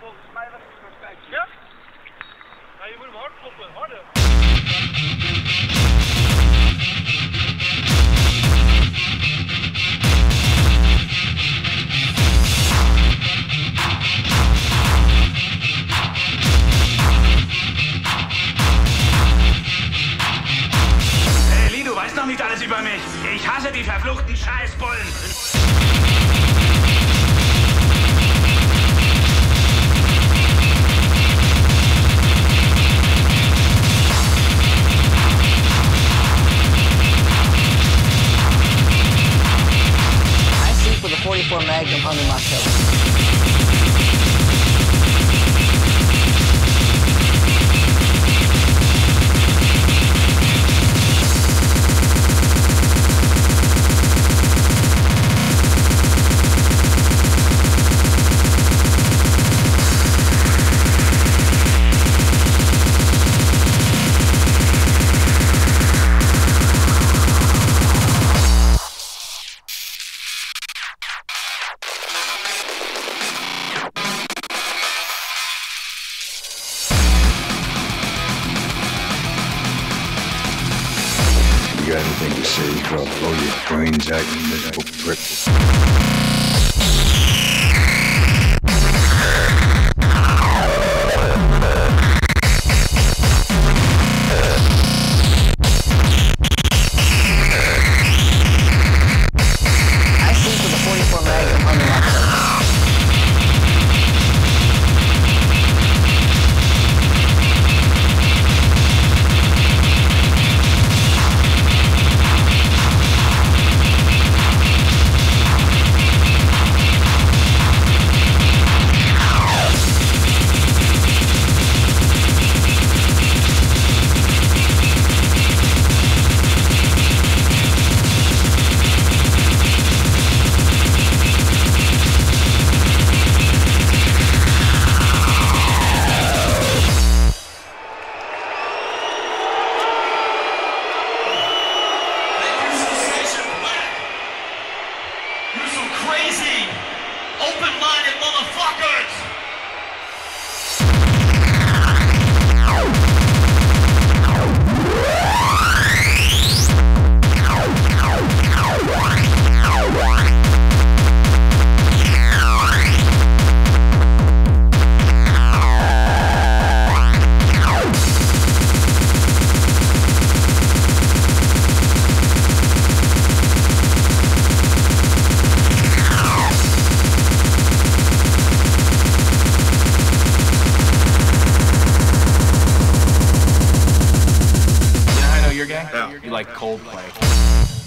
Volgens mij was het nog. Ja? Ja, je moet hem hard kloppen, harder. Weißt noch nicht alles über mich. Ich hasse die verfluchten Scheißbullen. bag of honey myself. Pillow. You say, or I'll blow your brains out, you miserable prick. You like Coldplay.